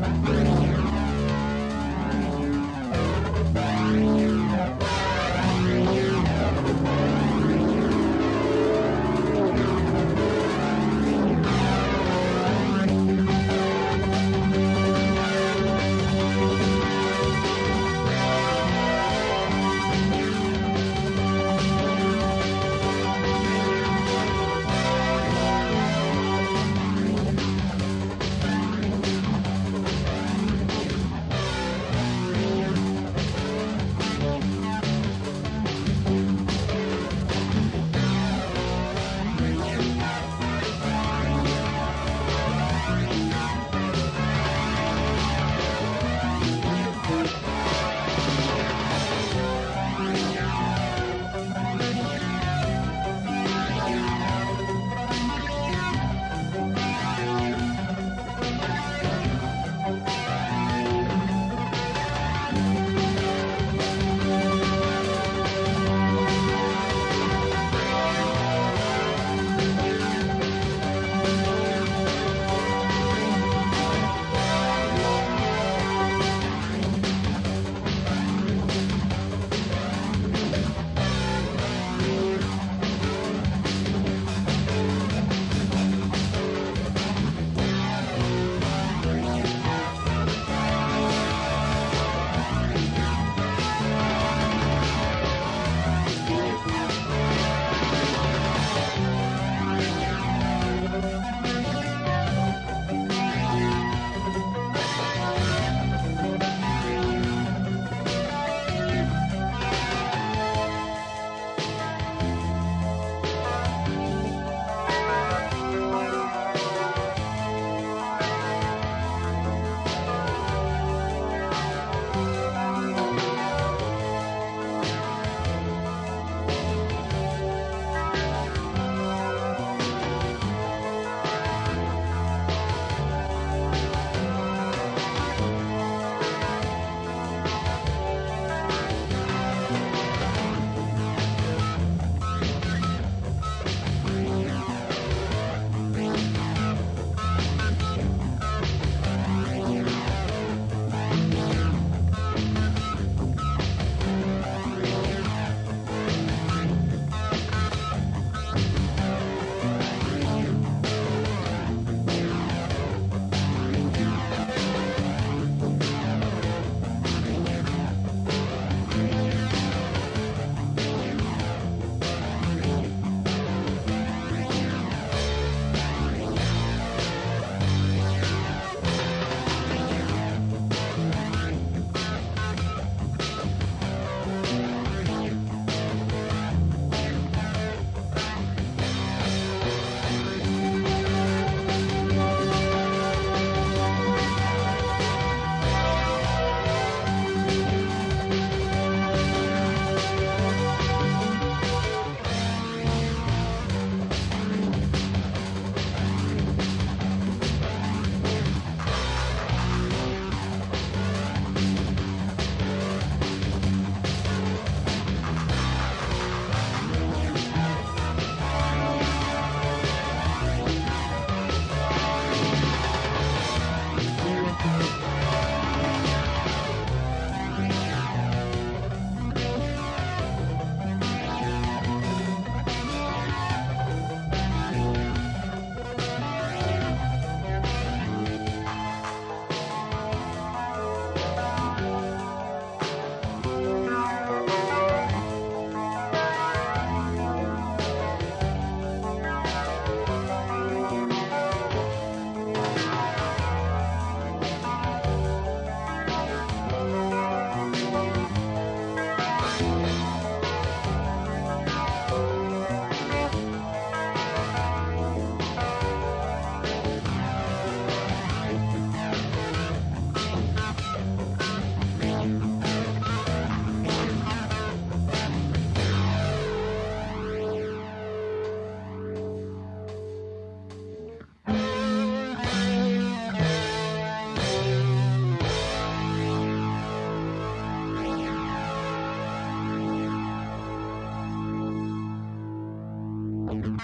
Bye.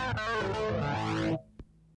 Oh, my God.